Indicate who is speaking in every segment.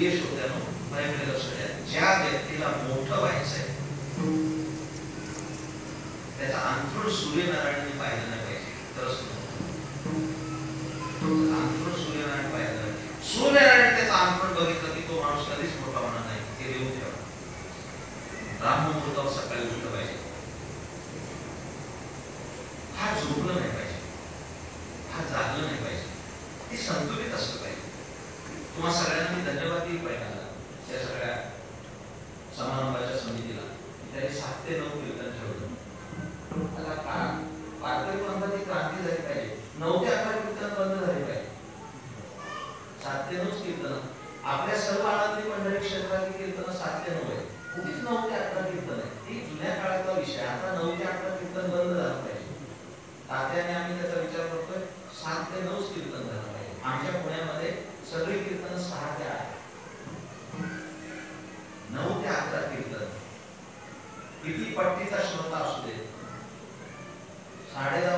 Speaker 1: द्वेष होत्यानो माझ्याकडे लक्ष द्या ज्या व्यक्तीला मोठं व्हायचं त्याचा अंतरुण सूर्यनारायणने पाहिलं नाही पाहिजे. तरच es real. किती पट्टीचा श्रोता असू दे? साडे दहा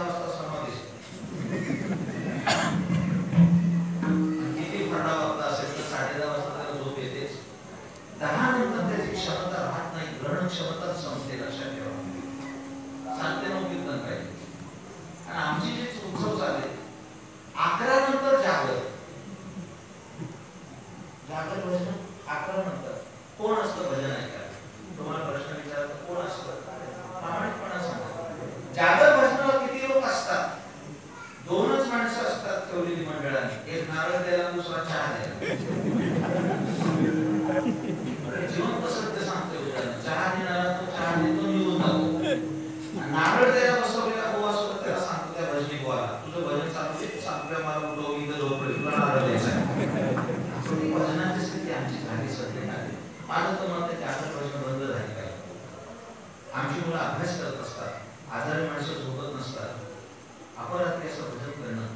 Speaker 1: संस्कार अपरात्री असं भजन करणं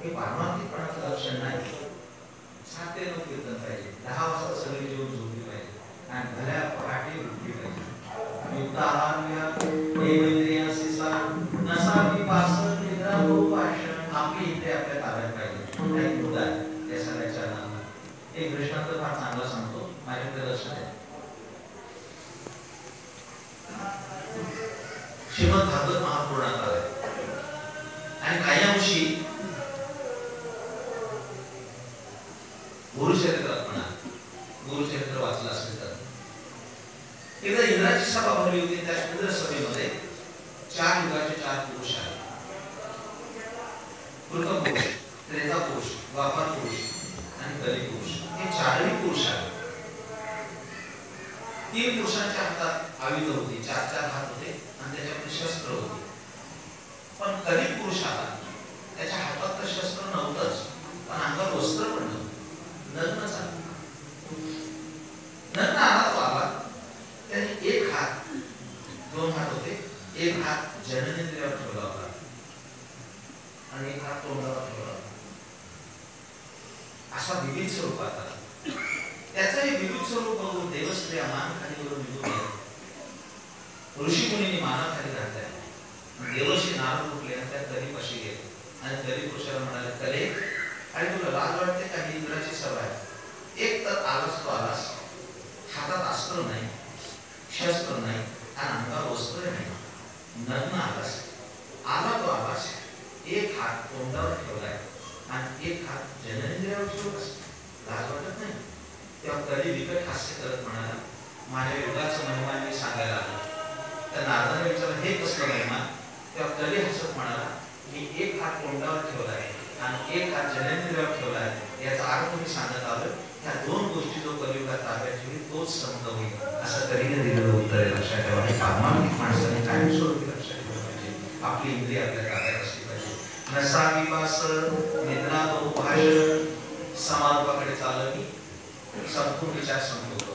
Speaker 1: हे पारमार्थिकपणाचं लक्षण नाही. सात ते नऊ कीर्तन पाहिजे. दहा वाजता सगळे जेवण झोपली पाहिजे. आणि भल्या पहाटे उठली पाहिजे. युक्त आहार नसावी पासन निद्रा हो भाषण पाहिजे. त्या सगळ्याच्या नावात हे कृष्णाचं फार चांगला सांगतो. माझ्याकडे लक्षात आहे. श्रीमद भागवत महापुराणात आहे आणि काही अंशी पुरुष 네. आलास तो हातात अस्त्र नाही शस्त्र नाही आणि अंगावर वस्त्र नाही. नग्न आलास आला तो आलास एक हात तोंडावर ठेवलाय आणि एक हात जननेंद्रियावर ठेवलास लाज वाटत नाही? तेव्हा कधी विकट हास्य करत म्हणाला माझ्या योगाचं महिमा मी सांगायला आलो. तर नारदाने विचारलं हे कसलं महिमा? तेव्हा कधी हसत म्हणाला मी एक हात तोंडावर ठेवला आहे आणि एक हा जननी ठेवला आहे. याचा अर्थ मी सांगत आलो दोन गोष्टी जो कलियुगात अभ्यास तोच समज होईल. असं तरीने दिलेलं उत्तर आहे. लक्षात ठेवा. माणसाने लक्षात ठेवलं पाहिजे. आपली इंद्रिय आपल्या असली पाहिजे. नसा विवास निद्रा समारोपाकडे चालली संपूर्ण विचार संपवतो.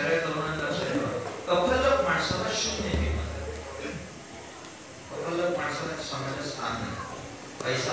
Speaker 1: सगळ्या तरुणांना लक्षात ठेवा अफलक माणसाला शून्य किंमत अफलक माणसाला समाजात स्थान नाही. पैसा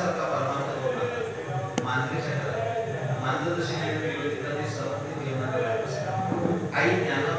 Speaker 1: सबका परमार्थ होगा मानवी क्षेत्र मानवदृष्टीने विरोधी प्रतिस्पर्धी जीवनात आई ज्ञान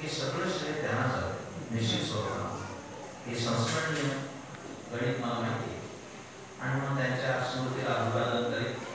Speaker 1: हे सगळं श्रेय त्यांना
Speaker 2: जातं
Speaker 1: निश्चित स्वरूपात हे संस्मरणीय गणित मला माहिती आणि मग त्यांच्या स्मृतीला अभिवादन करीत